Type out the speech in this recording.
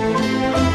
Música